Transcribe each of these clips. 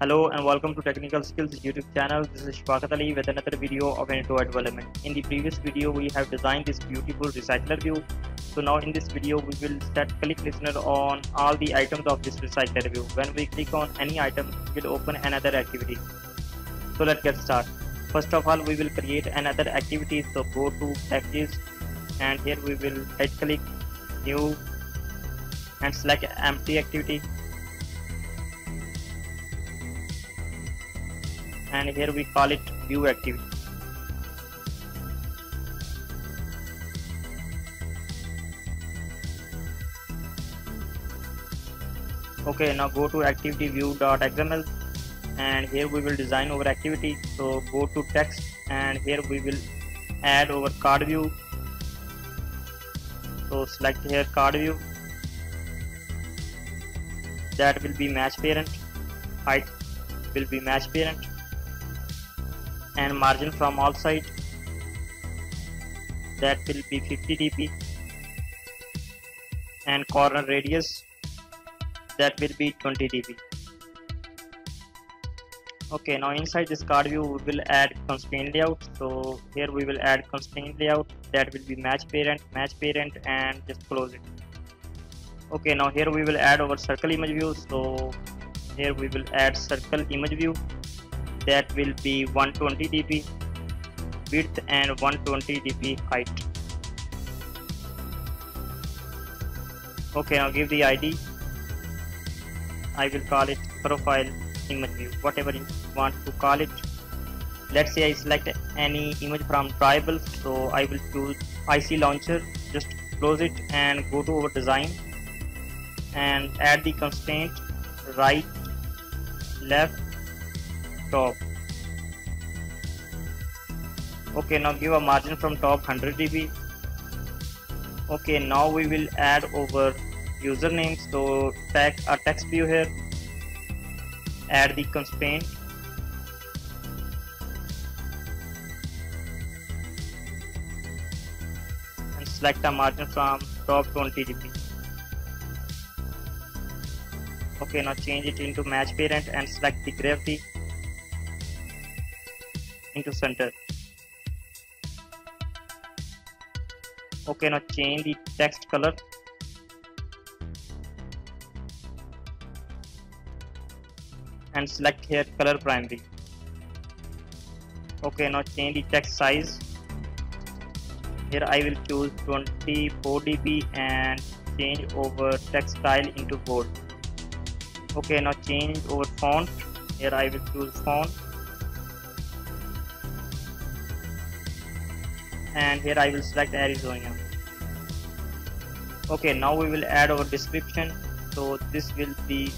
Hello and welcome to Technical Skills YouTube channel. This is Shafaqat Ali with another video of Android development. In the previous video, we have designed this beautiful recycler view. So now in this video, we will set click listener on all the items of this recycler view. When we click on any item, it will open another activity. So let's get started. First of all, we will create another activity. So go to packages and here we will right click new and select empty activity and here we call it view activity. Okay now go to activity view.xml and here we will design our activity. So go to text. And here we will add our card view. So select here card view. That will be match parent. Height will be match parent and margin from all side. That will be 50 dp and corner radius that will be 20 dp okay now inside this card view we will add constraint layout. So here we will add constraint layout. That will be match parent match parent and just close it. Okay now here we will add our circle image view. So here we will add circle image view that will be 120 dp width and 120 dp height. Okay now give the id i will call it profile image view whatever you want to call it. Let's say i select any image from drawable so i will choose ic launcher just close it and go to our design and add the constraint right left top. Okay now give a margin from top 100 dp okay now we will add over username. So tag a text view here. Add the constraint. And select a margin from top 20 dp okay now change it into match parent and select the gravity into center. Okay now change the text color. And select here color primary. Okay now change the text size. Here I will choose 24 dp and change over text style into bold. Okay now change over font. Here I will choose font and here I will select Arizonia okay now we will add our description. So this will be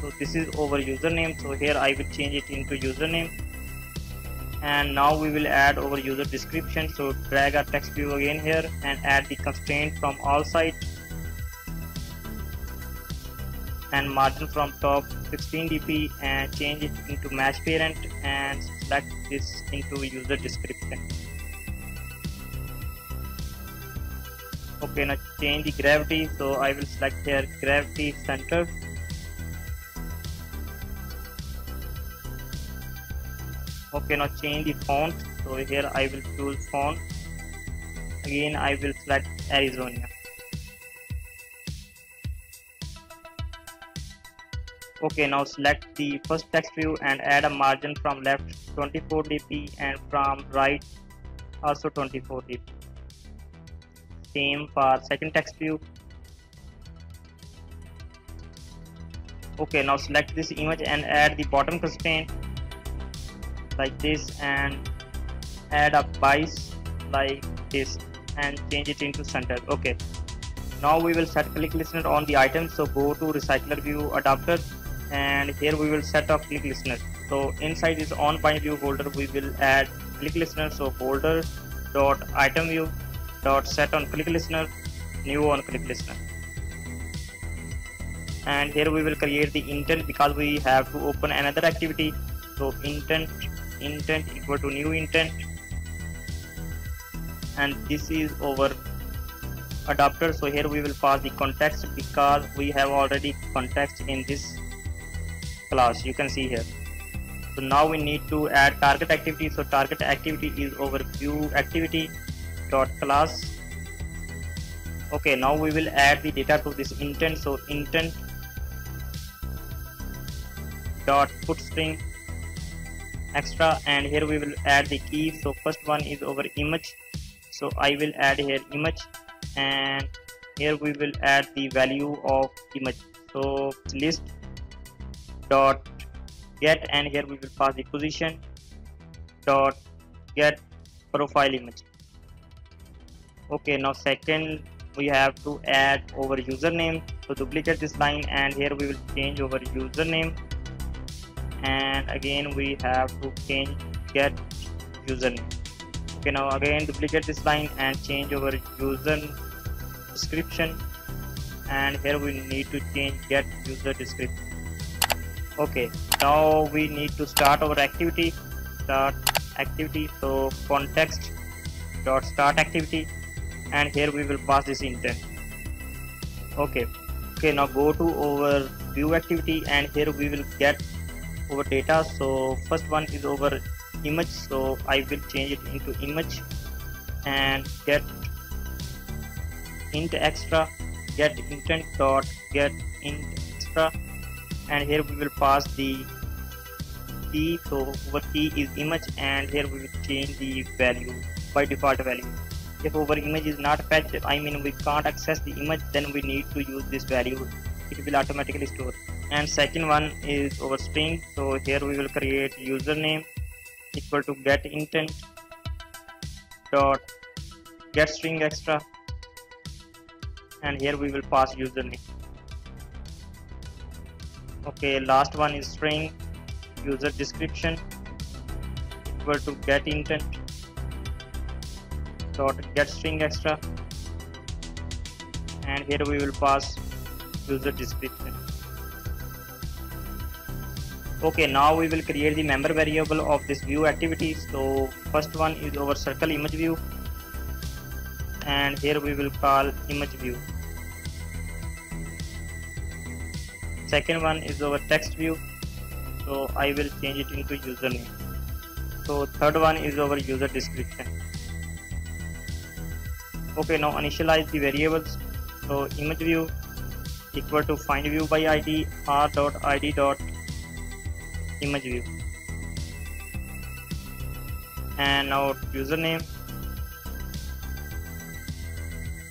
so this is our username. So here I will change it into username. And now we will add our user description. So drag our text view again here and add the constraint from all sides. And margin from top 16 dp and change it into match parent and select this into user description okay now change the gravity. So I will select here gravity center. Okay now change the font. So here I will choose font. Again I will select Arizonia. Okay now select the first text view and add a margin from left 24 dp and from right also 24 dp same for second text view. Okay now select this image and add the bottom constraint like this and add a bias like this and change it into center. Okay. Now we will set click listener on the item. So go to recycler view adapter and here we will set up click listener. So inside this on bind view holder we will add click listener. So holder dot item view dot set on click listener new on click listener. And here we will create the intent because we have to open another activity. So intent intent equal to new intent. And this is our adapter. So here we will pass the context because we have already context in this class. You can see here. So now we need to add target activity. So target activity is over view activity dot class. Okay now we will add the data to this intent. So intent dot put string extra and here we will add the key. So first one is over image. So I will add here image and here we will add the value of image. So list dot get and here we will pass the position dot get profile image okay now second we have to add over username. So duplicate this line and here we will change over username. And again we have to change get username. Okay now again duplicate this line and change over user description. And here we need to change get user description. Okay now we need to start our activity. Start activity. So context dot start activity and here we will pass this intent. Okay. Okay now go to our view activity and here we will get over data. So first one is over image. So I will change it into image and get int extra get intent dot get int extra. And here we will pass the key so over key is image and here we will change the value by default value if our image is not fetched I mean we can't access the image then we need to use this value. It will automatically store. And second one is over string. So here we will create username equal to get intent dot get string extra. And here we will pass username. Okay last one is string user description equal to get intent dot get string extra. And here we will pass user description. Okay now we will create the member variable of this view activity. So first one is our circle image view. And here we will call image view. Second one is our text view. So I will change it into username. So third one is our user description okay now initialize the variables. So image view equal to find view by id r dot id dot image view. And now username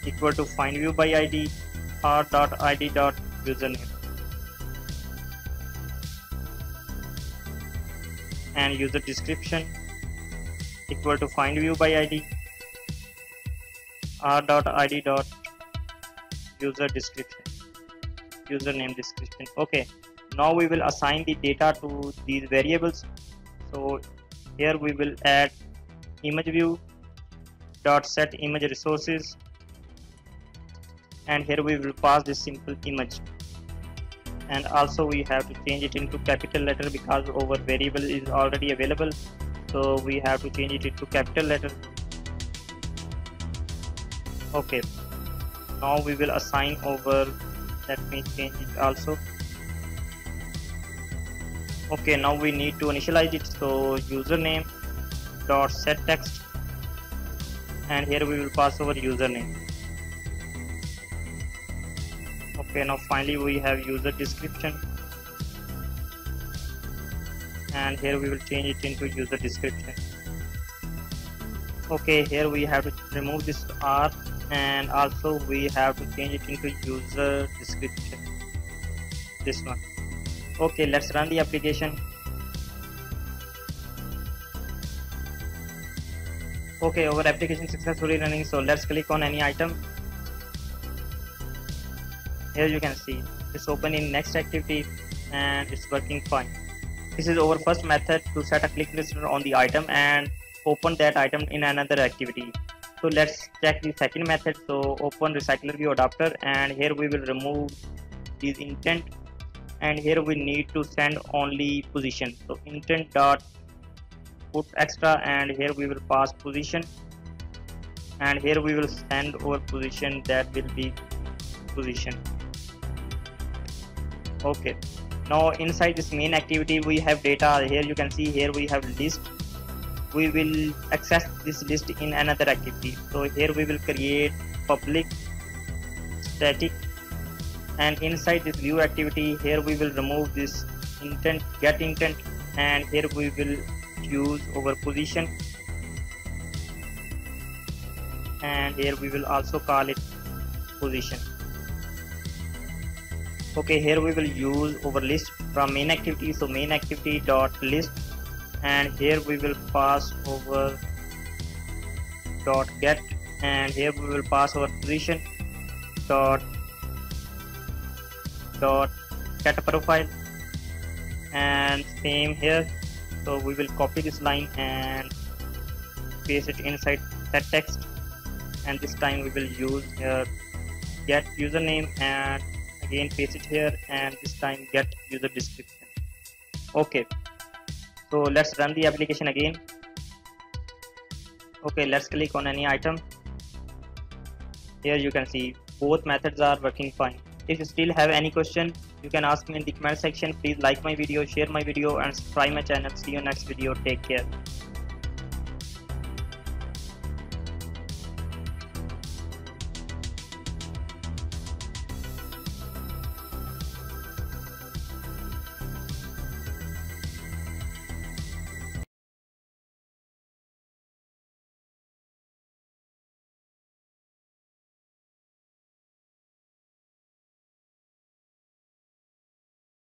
equal to find view by id r dot id dot username. And user description equal to find view by id r dot id dot user description username description. Okay now we will assign the data to these variables. So here we will add image view dot set image resources and here we will pass this simple image. And also we have to change it into capital letter because our variable is already available. So we have to change it into capital letter okay. Now we will assign over let me change it also. Okay now we need to initialize it. So username dot set text. And here we will pass over username. Okay now finally we have user description. And here we will change it into user description. Okay here we have to remove this r and also we have to change it into user description. This one. Okay let's run the application. Okay our application successfully running so let's click on any item. Here you can see it's open in next activity and it's working fine. This is our first method to set a click listener on the item and open that item in another activity so let's check the second method. So open recycler view adapter and here we will remove this intent and here we need to send only position. So intent dot put extra and here we will pass position and here we will send our position that will be position. Okay. Now inside this main activity we have data. Here you can see here we have list we will access this list in another activity. So here we will create public static and inside this view activity here we will remove this intent get intent and here we will use over position. And here we will also call it position. Okay here we will use over list from main activity. So main activity dot list and here we will pass over dot get and here we will pass our position dot dot get profile and same here. So we will copy this line and paste it inside that text. And this time we will use here get username and again paste it here and this time get user description. Okay so let's run the application again. Okay let's click on any item. Here you can see both methods are working fine. If you still have any question you can ask me in the comment section. Please like my video share my video and subscribe my channel. See you next video. Take care